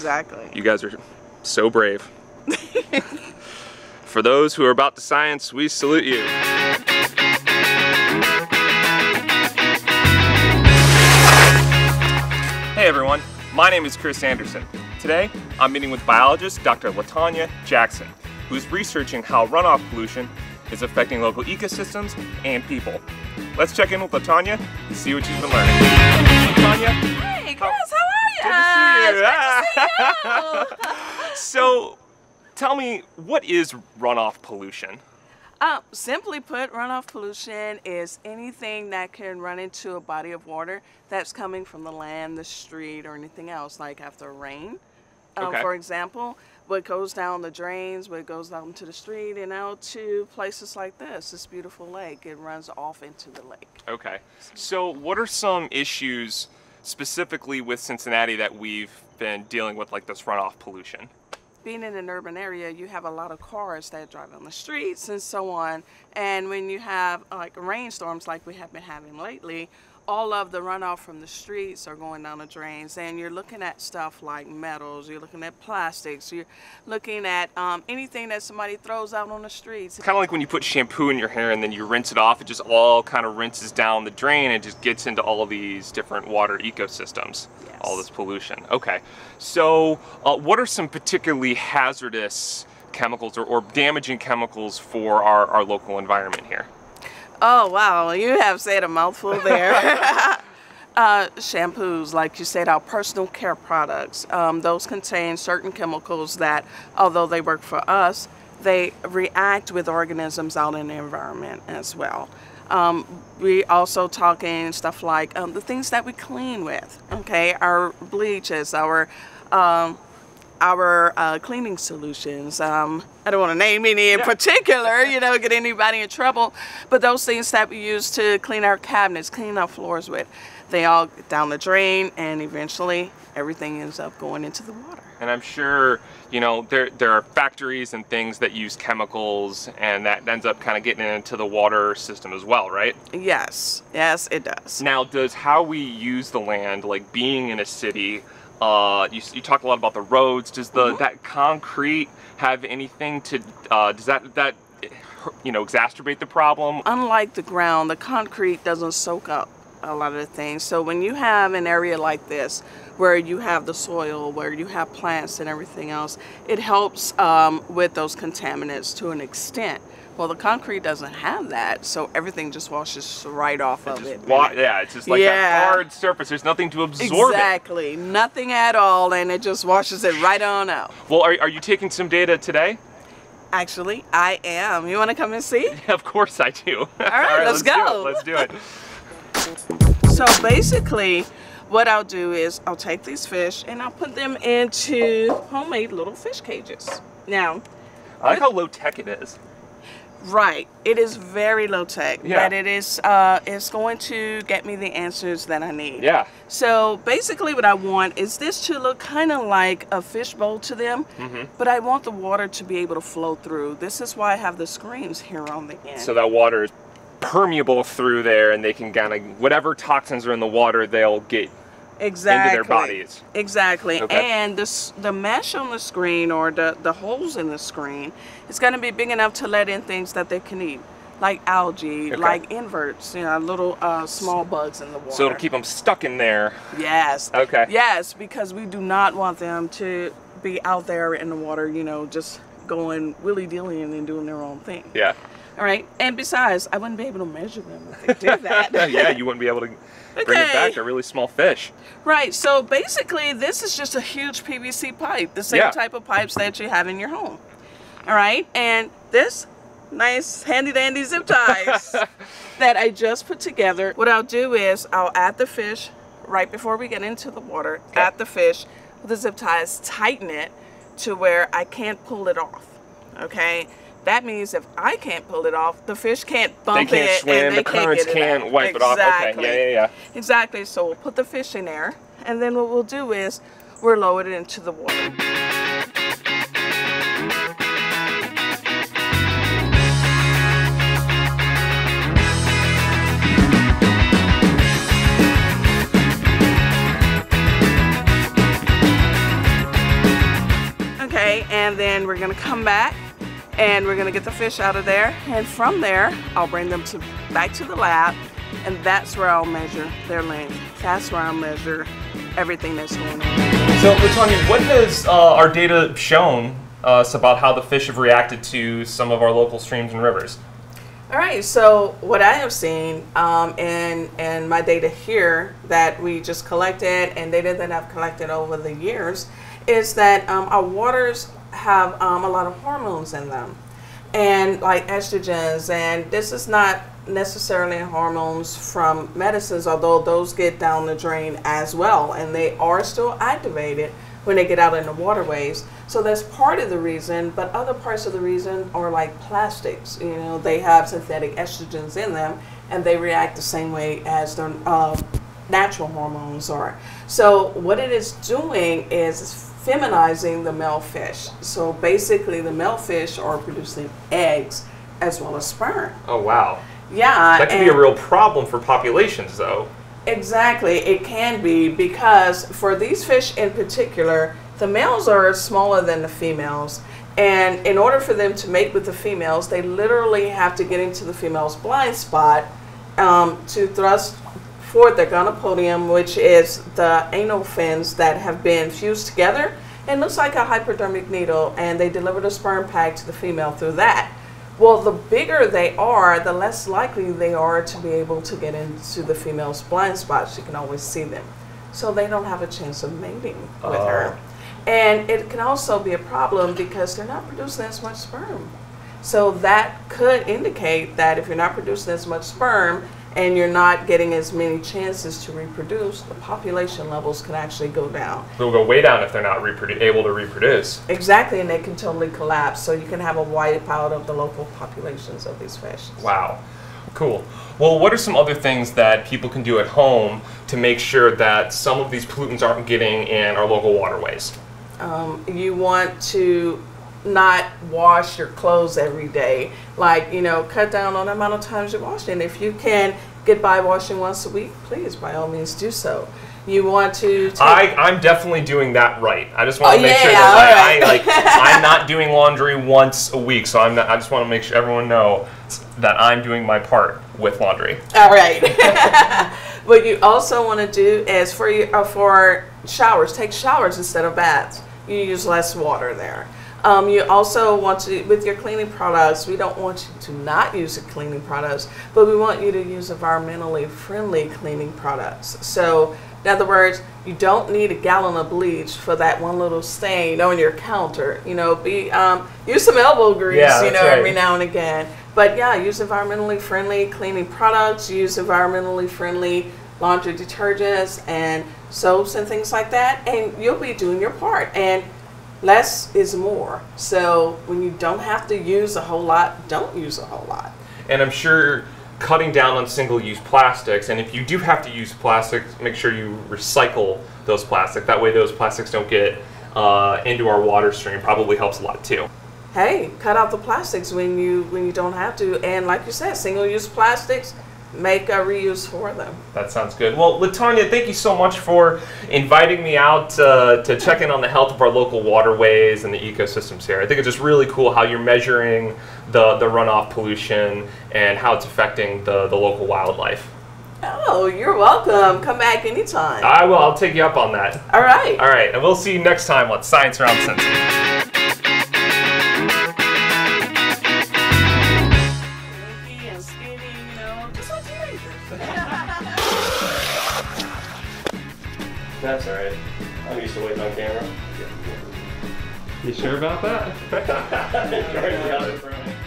Exactly. You guys are so brave. For those who are about the science, we salute you. Hey everyone, my name is Chris Anderson. Today, I'm meeting with biologist Dr. LaTonya Jackson, who is researching how runoff pollution is affecting local ecosystems and people. Let's check in with LaTonya and see what she's been learning. LaTonya, Hey, Chris, how are you? Good to see you. so, tell me, what is runoff pollution? Uh, simply put, runoff pollution is anything that can run into a body of water that's coming from the land, the street, or anything else, like after rain. Um, Okay. For example, what goes down the drains, what goes down to the street, and out to places like this, this beautiful lake. It runs off into the lake. Okay. So, what are some issues specifically with Cincinnati that we've been dealing with, like this runoff pollution? being in an urban area, you have a lot of cars that drive on the streets and so on. And when you have like rainstorms like we have been having lately, all of the runoff from the streets are going down the drains. And you're looking at stuff like metals, you're looking at plastics, you're looking at um, anything that somebody throws out on the streets. Kind of like when you put shampoo in your hair and then you rinse it off, it just all kind of rinses down the drain and just gets into all these different water ecosystems. All this pollution. Okay. So, uh, what are some particularly hazardous chemicals or, or damaging chemicals for our, our local environment here? Oh, wow, you have said a mouthful there. uh, shampoos, like you said, our personal care products, um, those contain certain chemicals that, although they work for us, they react with organisms out in the environment as well. Um, we also talking stuff like um, the things that we clean with, okay, our bleaches, our um, our uh, cleaning solutions. Um, I don't want to name any in Yeah. particular, you know, get anybody in trouble, but those things that we use to clean our cabinets, clean our floors with, they all get down the drain and eventually everything ends up going into the water. And I'm sure, you know, there there are factories and things that use chemicals, and that ends up kind of getting into the water system as well, right? Yes, yes, it does. Now, does how we use the land, like being in a city, uh, you, you talk a lot about the roads. Does the that concrete have anything to? Uh, does that that you know exacerbate the problem? Unlike the ground, the concrete doesn't soak up a lot of the things. So when you have an area like this, where you have the soil, where you have plants and everything else, it helps um, with those contaminants to an extent. Well, the concrete doesn't have that, so everything just washes right off of it. Yeah, it's just like Yeah. a hard surface. There's nothing to absorb it. Exactly, nothing at all, and it just washes it right on out. Well, are, are you taking some data today? Actually, I am. You want to come and see? of course I do. All right, let's do go. it, Let's do it. So basically, what I'll do is I'll take these fish and I'll put them into homemade little fish cages. Now, I like how low tech it is. Right, it is very low tech, Yeah. but it is uh, it's going to get me the answers that I need. Yeah. So basically, what I want is this to look kind of like a fishbowl to them, Mm-hmm. but I want the water to be able to flow through. This is why I have the screens here on the end. So that water is permeable through there, and they can kind of whatever toxins are in the water, they'll get exactly. into their bodies. Exactly. Okay. And this, the mesh on the screen or the, the holes in the screen is going to be big enough to let in things that they can eat, like algae, Okay. like inverts, you know, little uh, small bugs in the water. So it'll keep them stuck in there. Yes. Okay. Yes, because we do not want them to be out there in the water, you know, just going willy dilly and then doing their own thing. Yeah. All right. And besides, I wouldn't be able to measure them if they did that. yeah, you wouldn't be able to bring it back. They're really small fish. Right, so basically this is just a huge PVC pipe, the same Yeah. type of pipes that you have in your home. All right, and this nice handy dandy zip ties that I just put together. What I'll do is I'll add the fish right before we get into the water, Okay. add the fish with the zip ties, tighten it to where I can't pull it off. Okay? That means if I can't pull it off, the fish can't bump can't it swim. and they the currents can't, get it can't out. wipe it off. Okay. Exactly. Yeah, yeah, yeah. Exactly. So we'll put the fish in there, and then what we'll do is we'll lower it into the water. day and then we're gonna come back and we're gonna get the fish out of there and from there I'll bring them to back to the lab and that's where I'll measure their length. That's where I'll measure everything that's going on. So, LaTonya, what has uh, our data shown us about how the fish have reacted to some of our local streams and rivers? All right, so what I have seen um, in, in my data here that we just collected and data that I've collected over the years is that um, our waters have um, a lot of hormones in them and like estrogens and this is not necessarily hormones from medicines although those get down the drain as well and they are still activated when they get out in the waterways. So that's part of the reason, but other parts of the reason are like plastics. You know, they have synthetic estrogens in them and they react the same way as their uh, natural hormones are. So what it is doing is feminizing the male fish. So basically the male fish are producing eggs as well as sperm. Oh, wow. Yeah. That can be a real problem for populations, though. Exactly, it can be because for these fish in particular, the males are smaller than the females. And in order for them to mate with the females, they literally have to get into the female's blind spot um, to thrust forward their gonopodium, which is the anal fins that have been fused together. and looks like a hypodermic needle, and they deliver the sperm pack to the female through that. Well, the bigger they are, the less likely they are to be able to get into the female's blind spots. You can always see them. So they don't have a chance of mating with her. Oh. And it can also be a problem because they're not producing as much sperm. So that could indicate that if you're not producing as much sperm, and you're not getting as many chances to reproduce, the population levels can actually go down. They'll go way down if they're not reprodu- able to reproduce. Exactly, and they can totally collapse. So you can have a wipeout of the local populations of these fish. Wow. Cool. Well, what are some other things that people can do at home to make sure that some of these pollutants aren't getting in our local waterways? Um, you want to not wash your clothes every day. Like, you know, cut down on the amount of times you wash. And if you can get by washing once a week, please, by all means, do so. You want to take I, I'm definitely doing that right. I just want to Oh, make sure yeah, that I. I like I'm not doing laundry once a week, so I'm not, I just want to make sure everyone know that I'm doing my part with laundry. All right. what you also want to do is for you, uh, for showers, take showers instead of baths. You use less water there. Um, you also want to, with your cleaning products, we don't want you to not use the cleaning products, but we want you to use environmentally friendly cleaning products. So, in other words, you don't need a gallon of bleach for that one little stain on your counter. You know, be um, use some elbow grease. Yeah, you know, right. every now and again. But yeah, use environmentally friendly cleaning products, use environmentally friendly laundry detergents and soaps and things like that, and you'll be doing your part. And less is more. So when you don't have to use a whole lot, don't use a whole lot. And I'm sure cutting down on single-use plastics, and if you do have to use plastics, make sure you recycle those plastics. That way, those plastics don't get uh, into our water stream. Probably helps a lot too. Hey, cut out the plastics when you when you don't have to. And like you said, single-use plastics, make a reuse for them. That sounds good. Well, LaTonya, thank you so much for inviting me out uh, to check in on the health of our local waterways and the ecosystems here. I think it's just really cool how you're measuring the, the runoff pollution and how it's affecting the, the local wildlife. Oh, you're welcome. Come back anytime. I will. I'll take you up on that. All right. All right, and we'll see you next time on Science Around Cincy. That's all right. I'm used to waiting on camera. You sure about that?